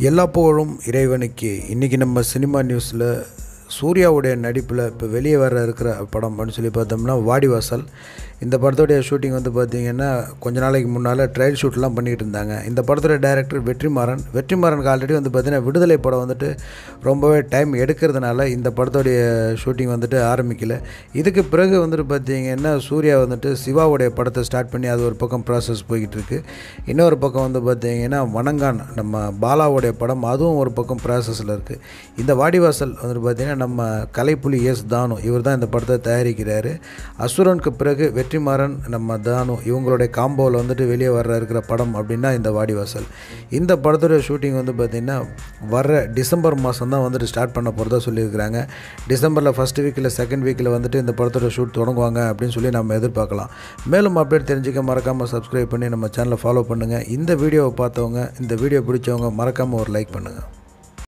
எல்லா புகழும் இறைவனுக்கு. இன்றைக்கி நம்ம சினிமா நியூஸில் சூர்யாவுடைய நடிப்பில் இப்போ வெளியே வர இருக்கிற படம் அப்படின்னு சொல்லி பார்த்தோம்னா வாடிவாசல். இந்த படத்தோடைய ஷூட்டிங் வந்து பார்த்திங்கன்னா கொஞ்ச நாளைக்கு முன்னால் ட்ரையல் ஷூட்லாம் பண்ணிகிட்டு இருந்தாங்க இந்த படத்தோடைய டேரக்டர் வெற்றிமாறன். வெற்றிமாறனுக்கு ஆல்ரெடி வந்து பார்த்திங்கன்னா விடுதலை படம் வந்துட்டு ரொம்பவே டைம் எடுக்கிறதுனால இந்த படத்தோடைய ஷூட்டிங் வந்துட்டு ஆரம்பிக்கல. இதுக்கு பிறகு வந்துட்டு பார்த்திங்கன்னா சூர்யா வந்துட்டு சிவாவுடைய படத்தை ஸ்டார்ட் பண்ணி அது ஒரு பக்கம் ப்ராசஸ் போய்கிட்டு இருக்குது இன்னொரு பக்கம் வந்து பார்த்திங்கன்னா வணங்கான் நம்ம பாலாவுடைய படம் அதுவும் ஒரு பக்கம் ப்ராசஸில் இருக்குது இந்த வாடிவாசல் வந்துட்டு பார்த்திங்கன்னா நம்ம கலைப்புலி எஸ் தானு இவர் தான் இந்த படத்தை தயாரிக்கிறாரு. அசுரனுக்கு பிறகு வெற்றிமாறன் நம்ம தானு இவங்களுடைய காம்போவில் வந்துட்டு வெளியே வர இருக்கிற படம் அப்படின்னா இந்த வாடிவாசல். இந்த படத்துடைய ஷூட்டிங் வந்து பார்த்திங்கன்னா வர டிசம்பர் மாதம் தான் வந்துட்டு ஸ்டார்ட் பண்ண போகிறதா சொல்லியிருக்கிறாங்க. டிசம்பரில் ஃபஸ்ட் வீக்கில் செகண்ட் வீக்கில் வந்துட்டு இந்த படத்தோட ஷூட் தொடங்குவாங்க அப்படின்னு சொல்லி நம்ம எதிர்பார்க்கலாம். மேலும் அப்டேட் தெரிஞ்சுக்க மறக்காமல் சப்ஸ்கிரைப் பண்ணி நம்ம சேனலை ஃபாலோ பண்ணுங்கள் இந்த வீடியோவை பார்த்தவங்க இந்த வீடியோ பிடிச்சவங்க மறக்காமல் ஒரு லைக் பண்ணுங்கள்